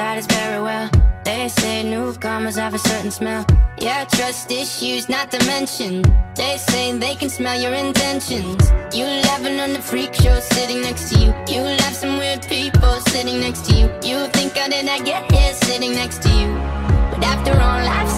outside is very well They say newcomers have a certain smell. Yeah, trust issues not to mention. They say they can smell your intentions. You laughing on the freak show sitting next to you. You laugh some weird people sitting next to you. You think how did I get here sitting next to you. But after all, I've